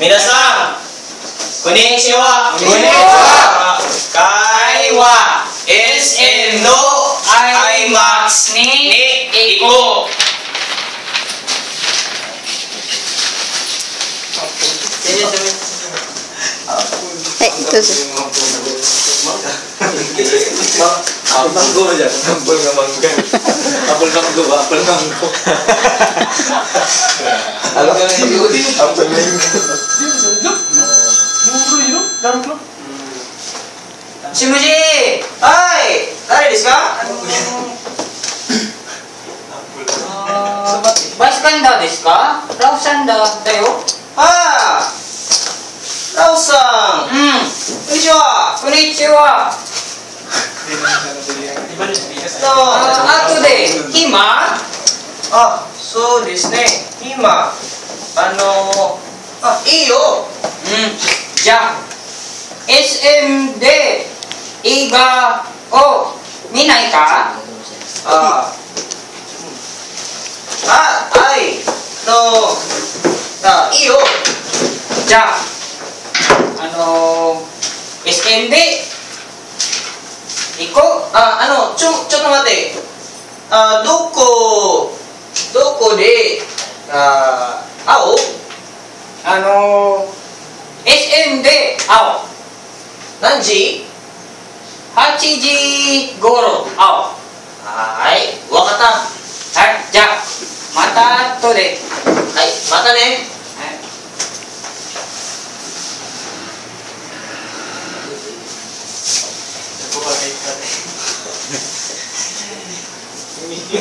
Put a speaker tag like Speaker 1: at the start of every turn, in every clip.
Speaker 1: 皆さんこんにちは。こんにちは。会話 SM の IMAX に行こう
Speaker 2: は。い どうぞ
Speaker 3: Abang gue aja, abang nggak mangga. Abang nggak gue, abang nggak gue. Halo, abang nggak
Speaker 1: しむじはい誰ですか
Speaker 4: バイスカンダーですかラウサンダーだよ。
Speaker 1: ああ ラオさん。
Speaker 4: うん。
Speaker 1: こんにちは。
Speaker 4: こんにちは。
Speaker 1: どうも
Speaker 4: あ後で、今？
Speaker 1: あそうですね。今あのあいいよ。
Speaker 4: うん。じゃあ、SM で映画を見ないか？
Speaker 1: ああはい。のあいいよ。
Speaker 4: じゃあ、ー、SM で行こう。
Speaker 1: ああのちょちょっと待って。あどこどこであ会おう
Speaker 4: あのー、SM で会おう。
Speaker 1: 何時
Speaker 4: ？8時頃。会お。
Speaker 1: はい。わかった。は
Speaker 4: い、じゃあ、また後で。は。
Speaker 1: い。またね
Speaker 4: はい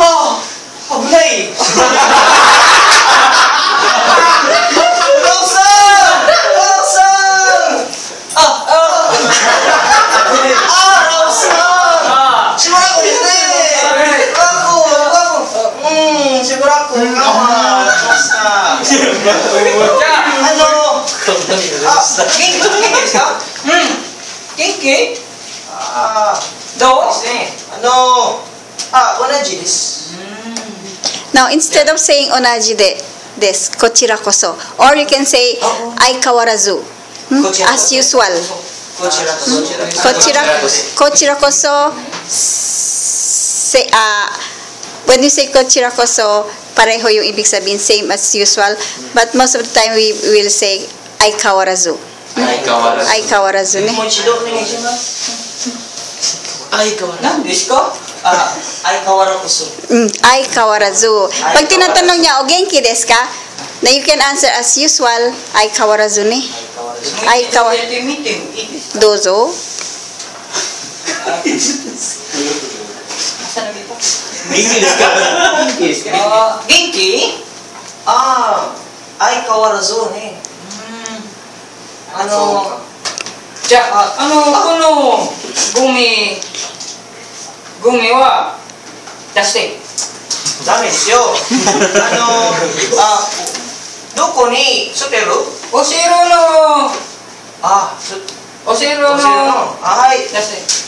Speaker 1: あ 危ないラオさんラオさんあああラオさんしばらくですねしばらくうんしばらく我慢しました
Speaker 4: じゃあ、
Speaker 1: あのあ元気元気ですか
Speaker 4: うん、元気
Speaker 1: あ
Speaker 4: どう
Speaker 1: ですねあのあ同じです
Speaker 2: Now, instead of saying onaji de, des, kochira koso, or you can say ai kawarazu. Hmm? As usual.
Speaker 1: こちらこちら
Speaker 2: Kochira, kochira koso, say, ah, when you say kochira koso, pareho yung ibig sabihin, same as usual. But most of the time, we will say ai kawarazu. Ai kawarazu ね
Speaker 1: もう一度お願いします
Speaker 3: 相変わら
Speaker 4: 何ですか
Speaker 1: あ相変わらこそ
Speaker 2: Mm, ay kawarazu. Pag tinatanong niya, o genki desu ka? Na you can answer as usual, ay kawarazu ni. Ay, kawa-
Speaker 4: やってみてもいいですか
Speaker 2: Dozo.
Speaker 3: 元気ですか？元気？ですか
Speaker 4: 元気？
Speaker 1: ああ相変わらずね。あの
Speaker 4: じゃあ、あの、このゴミ、ゴミは出して。
Speaker 1: ダメですよ。あのあどこに捨てる？
Speaker 4: お城の、
Speaker 1: あす
Speaker 4: お城の、
Speaker 1: はい。
Speaker 4: 出して。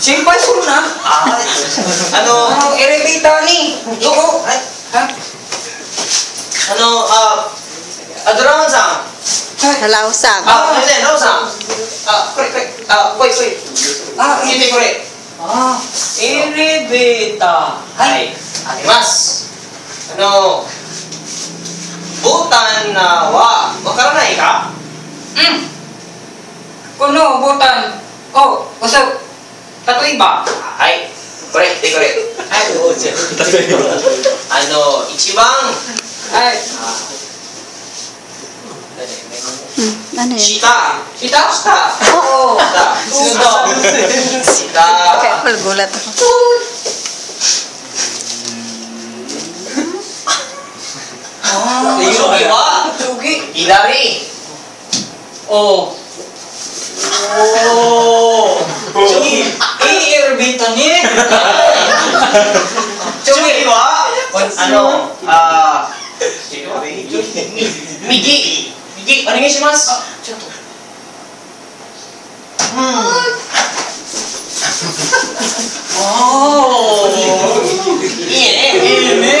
Speaker 4: 心配するな。
Speaker 1: あはいあ
Speaker 4: あ
Speaker 1: の
Speaker 4: の、エレベーターに、どこ
Speaker 1: はい
Speaker 4: は
Speaker 1: あのああドラマンさん
Speaker 2: Hello, sang.
Speaker 1: あ先生ラオさんあこれこれあこれこれあ見てこれ
Speaker 4: あエレベーター。
Speaker 1: はいありますあのボタンはいか
Speaker 4: うん。このボタンを押す。例えば、
Speaker 1: はいこれでこれあの一番
Speaker 4: はい。
Speaker 2: Hmm, ano yun?
Speaker 1: 下
Speaker 4: 下？
Speaker 1: 下
Speaker 4: おー
Speaker 1: 下下
Speaker 2: Kaya gulat ako.
Speaker 1: 次は
Speaker 4: 次。
Speaker 1: 左
Speaker 4: おー
Speaker 1: お
Speaker 4: おジ
Speaker 1: ョニー、エールあ、あ、右、右、お願いします。うん。おお。
Speaker 4: い
Speaker 1: い
Speaker 4: ね。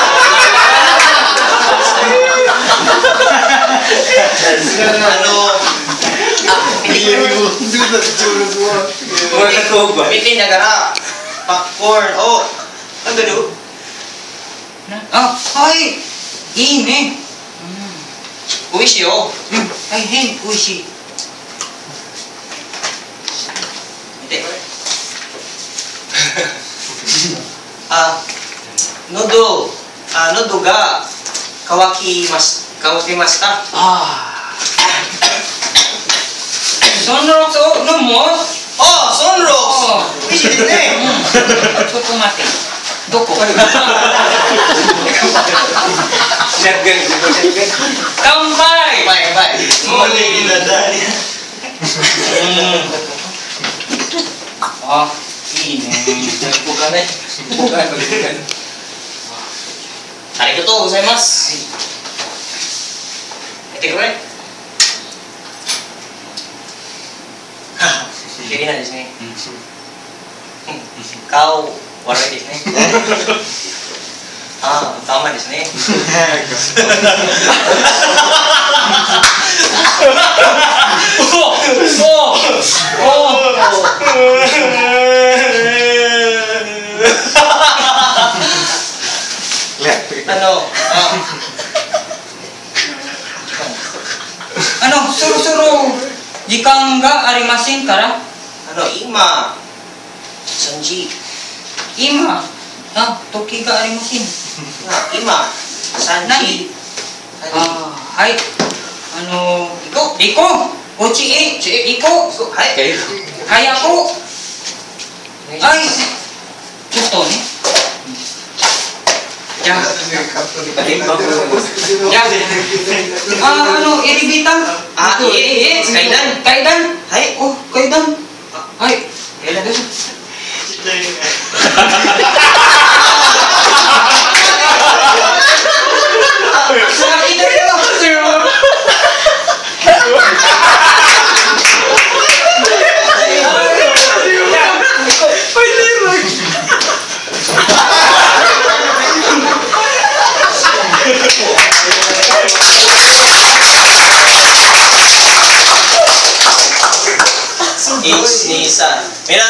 Speaker 4: 見
Speaker 1: て
Speaker 4: んだ
Speaker 3: らパ
Speaker 1: ッコー
Speaker 4: ンを
Speaker 1: 食
Speaker 4: べるあは
Speaker 1: いいいね、おい
Speaker 4: し
Speaker 1: いよ、
Speaker 4: 大変おい
Speaker 1: しい
Speaker 4: あ
Speaker 1: 喉あ
Speaker 4: が乾き
Speaker 1: ました Sonro
Speaker 4: to, no
Speaker 1: mo.
Speaker 4: Oh, sunroof. Oh. Uwi
Speaker 1: siya
Speaker 3: din eh. Hmm, ito itong mati. Doko. Shotgun. Shotgun. Tambay!
Speaker 1: Bye, bye. Mali ginadaan. Ah, ini. Bukan
Speaker 4: eh. Bukan. Bukan.
Speaker 1: Arigatou gozaimasu.
Speaker 4: Ito ko rin. Ha, で
Speaker 1: きないですね、顔悪いで
Speaker 4: すね。ああダ
Speaker 1: メで
Speaker 4: す
Speaker 1: ね。あのあ
Speaker 4: のそろそろ
Speaker 3: 時間
Speaker 4: が
Speaker 1: あり
Speaker 3: ませ
Speaker 4: んか
Speaker 3: らあの今
Speaker 1: 存今あ時がありませ 今3時何あはい。あの
Speaker 4: 行こう。
Speaker 1: 行こ
Speaker 4: う。おちへ行こ
Speaker 1: う。はい。
Speaker 4: 早くはい。ち
Speaker 1: ょっとね。
Speaker 4: じゃあ、
Speaker 1: あ
Speaker 4: の、エレベ
Speaker 1: ー
Speaker 3: タ
Speaker 4: ー、あ、いえいえ、階段、階段、
Speaker 1: は
Speaker 4: い、
Speaker 1: お、階段。
Speaker 4: Yan
Speaker 1: na
Speaker 4: rin. Ito Thank
Speaker 1: you.
Speaker 4: Mira,